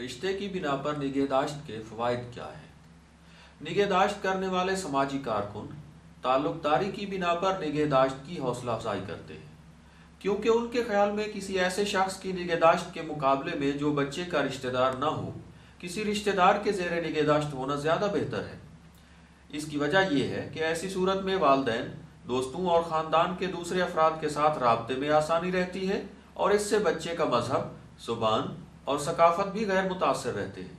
रिश्ते की बिना पर निगहदाश्त के फ़वाद क्या है? निगहदाश्त करने वाले समाजी कारकुन ताल्लुकदारी की बिना पर निगहदाश्त की हौसला अफजाई करते हैं। क्योंकि उनके ख्याल में किसी ऐसे शख्स की निगहदाश्त के मुकाबले में जो बच्चे का रिश्तेदार न हो, किसी रिश्तेदार के जेर निगहदाश्त होना ज़्यादा बेहतर है। इसकी वजह यह है कि ऐसी सूरत में वालदेन, दोस्तों और ख़ानदान के दूसरे अफराद के साथ रबते में आसानी रहती है और इससे बच्चे का मज़हब, ज़ुबान और सकाफत भी गैर मुतासर रहते हैं।